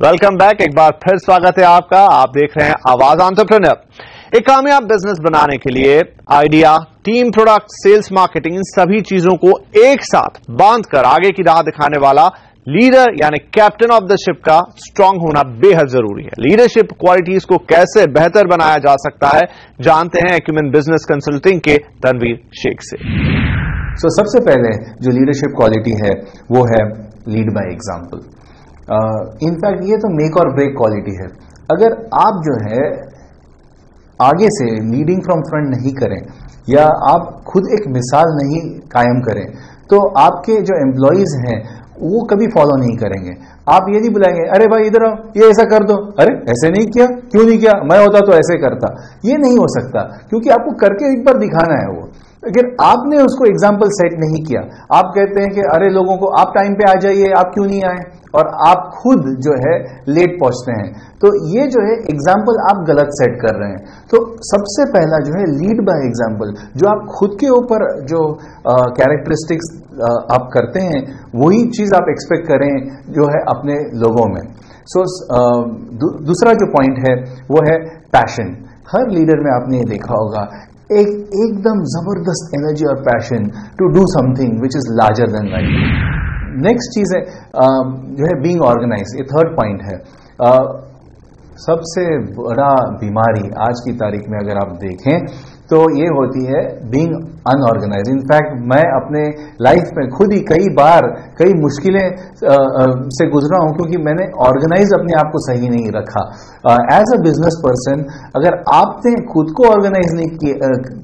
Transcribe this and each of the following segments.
Welcome back. एक बार फिर स्वागत है आपका। आप देख रहे हैं आवाज़ आंट्रप्रनर एक कामयाब बिज़नेस बनाने के लिए idea team product sales marketing इन सभी चीज़ों को एक साथ बाँध कर आगे की राह दिखाने वाला लीडर यानी कैप्टन ऑफ़ द शिप का स्ट्रांग होना बेहद ज़रूरी है। लीडरशिप क्वालिटीज को कैसे बेहतर बनाया जा सकता है जानते हैं एक्यूमेन बिज़नेस कंसल्टिंग के तनवीर शेख से। सो so, सबसे पहले जो लीडरशिप क्वालिटी है वो है लीड बाय एग्ज़ाम्पल इनफैक्ट ये तो मेक और ब्रेक क्वालिटी है। अगर आप जो है आगे से लीडिंग फ्रॉम फ्रंट नहीं करें, या आप खुद एक मिसाल नहीं कायम करें तो आपके जो एम्प्लॉयज़ हैं, वो कभी फॉलो नहीं करेंगे। आप ये नहीं बुलाएँगे, अरे भाई, इधर आओ, ये ऐसा कर दो। अरे, ऐसे नहीं किया? क्यों नहीं किया? मैं होता तो ऐसे करता। ये नहीं हो सकता, क्योंकि आपको करके एक बार दिखाना है वो। लेकिन आपने उसको एग्ज़ाम्पल सेट नहीं किया। आप कहते हैं कि अरे लोगों को आप टाइम पे आ जाइए आप क्यों नहीं आए? और आप खुद जो है लेट पहुँचते हैं। तो ये जो है एग्ज़ाम्पल आप गलत सेट कर रहे हैं। तो सबसे पहला जो है लीड बाय एग्ज़ाम्पल जो आप खुद के ऊपर जो कैरेक्टरिस्टिक्स आप करते हैं वही चीज़ आप एक्सपेक्ट करें जो है अपने लोगों में। सो so, दूसरा जो पॉइंट है वो है पैशन हर लीडर में आपने ये देखा होगा एक एकदम ज़बरदस्त एनर्जी और passion to do something which is larger than life next चीज़ है जो है बीइंग ऑर्गेनाइज ये थर्ड पॉइंट है। सबसे बड़ा बीमारी आज की तारीख में अगर आप देखें तो ये होती है बींग अनऑर्गेनाइज इनफैक्ट मैं अपने लाइफ में खुद ही कई बार कई मुश्किलें से गुजरा हूँ क्योंकि मैंने ऑर्गेनाइज अपने आप को सही नहीं रखा। एज अ बिज़नेस पर्सन अगर आपने खुद को ऑर्गेनाइज नहीं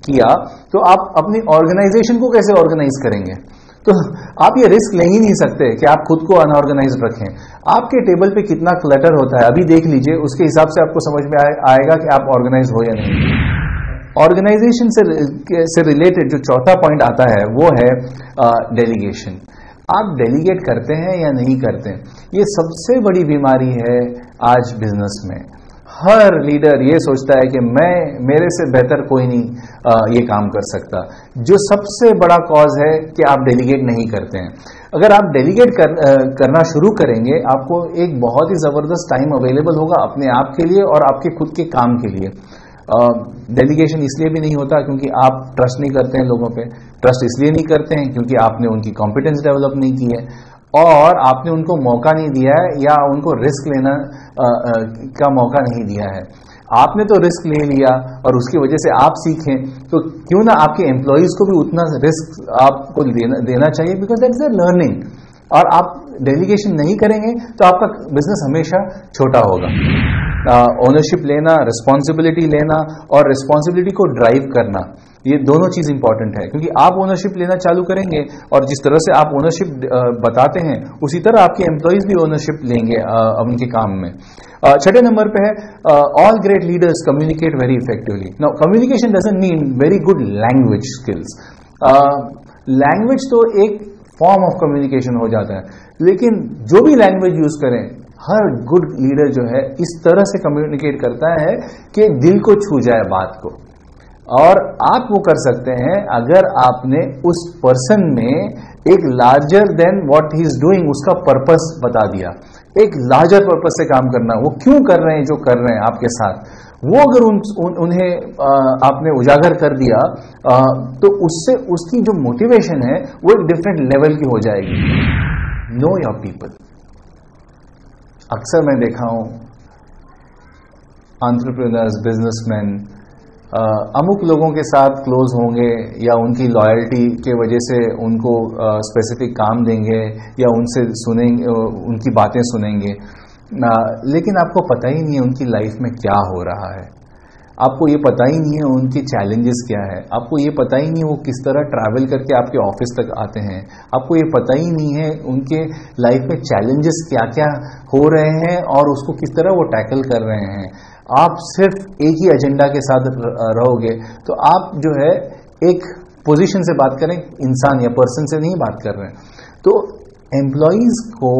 किया तो आप अपनी ऑर्गेनाइजेशन को कैसे ऑर्गेनाइज करेंगे? तो आप ये रिस्क ले ही नहीं सकते कि आप खुद को अनऑर्गेनाइज रखें। आपके टेबल पे कितना क्लटर होता है, अभी देख लीजिए, उसके हिसाब से आपको समझ में आएगा कि आप ऑर्गेनाइज हो या नहीं। ऑर्गेनाइजेशन से से रिलेटेड जो चौथा पॉइंट आता है वो है डेलीगेशन आप डेलीगेट करते हैं या नहीं करते ये सबसे बड़ी बीमारी है आज बिज़नेस में। हर लीडर ये सोचता है कि मैं मेरे से बेहतर कोई नहीं आ, ये काम कर सकता। जो सबसे बड़ा कॉज है कि आप डेलीगेट नहीं करते हैं। अगर आप डेलीगेट कर, करना शुरू करेंगे आपको एक बहुत ही ज़बरदस्त टाइम अवेलेबल होगा अपने आप के लिए और आपके खुद के काम के लिए। डेलीगेशन इसलिए भी नहीं होता क्योंकि आप ट्रस्ट नहीं करते हैं लोगों पे। ट्रस्ट इसलिए नहीं करते हैं क्योंकि आपने उनकी कॉम्पिटेंस डेवलप नहीं की है। और आपने उनको मौका नहीं दिया है या उनको रिस्क लेना आ, आ, का मौका नहीं दिया है। आपने तो रिस्क ले लिया और उसकी वजह से आप सीखें तो क्यों ना आपके एम्प्लॉयज़ को भी उतना रिस्क आपको देना, देना चाहिए? Because that is a learning और आप डेलीगेशन नहीं करेंगे तो आपका बिज़नेस हमेशा छोटा होगा। ओनरशिप लेना रिस्पॉन्सिबिलिटी लेना और रिस्पॉन्सिबिलिटी को ड्राइव करना, ये दोनों चीज़ इंपॉर्टेंट है। क्योंकि आप ओनरशिप लेना चालू करेंगे और जिस तरह से आप ओनरशिप बताते हैं, उसी तरह आपके एम्प्लॉयज़ भी ओनरशिप लेंगे उनके काम में। छठे नंबर पे है all great leaders communicate very effectively now communication doesn't mean very good language skills language तो एक फॉर्म ऑफ़ कम्युनिकेशन हो जाता है। लेकिन जो भी लैंग्वेज यूज़ करें, हर गुड लीडर जो है, इस तरह से कम्युनिकेट करता है कि दिल को छू जाए बात को। और आप वो कर सकते हैं अगर आपने उस पर्सन में एक larger than what he is doing उसका पर्पस बता दिया। एक लार्जर पर्पज से काम करना वो क्यों कर रहे हैं जो कर रहे हैं आपके साथ? वो अगर उन, उन, उन्हें आ, आपने उजागर कर दिया आ, तो उससे उसकी जो मोटिवेशन है वो एक डिफरेंट लेवल की हो जाएगी। नो योर पीपल अक्सर मैं देखा हूँ आंट्रप्रनर्स बिजनेसमैन अमुक लोगों के साथ क्लोज होंगे या उनकी लॉयल्टी के वजह से उनको स्पेसिफिक काम देंगे या उनसे सुनेंगे उनकी बातें सुनेंगे। लेकिन आपको पता ही नहीं है उनकी लाइफ में क्या हो रहा है। आपको ये पता ही नहीं है उनके चैलेंजेस क्या है। आपको ये पता ही नहीं है वो किस तरह ट्रैवल करके आपके ऑफ़िस तक आते हैं। आपको ये पता ही नहीं है उनके लाइफ में चैलेंजेस क्या क्या हो रहे हैं और उसको किस तरह वो टैकल कर रहे हैं। आप सिर्फ़ एक ही एजेंडा के साथ रहोगे तो आप जो है एक पोजीशन से बात करें, इंसान या पर्सन से नहीं बात कर रहे हैं। तो एम्प्लॉयज़ को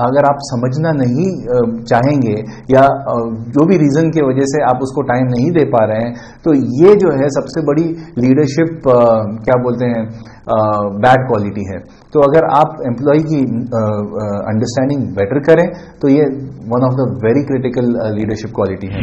अगर आप समझना नहीं चाहेंगे या जो भी रीजन की वजह से आप उसको टाइम नहीं दे पा रहे हैं तो ये जो है सबसे बड़ी लीडरशिप क्या बोलते हैं बैड क्वालिटी है। तो अगर आप एम्प्लॉय की अंडरस्टैंडिंग बेटर करें तो ये one of the very critical leadership quality है।